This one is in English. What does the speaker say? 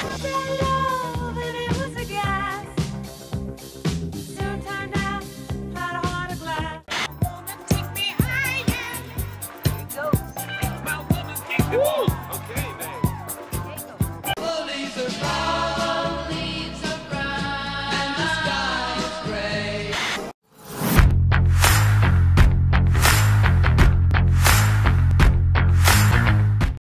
Hello.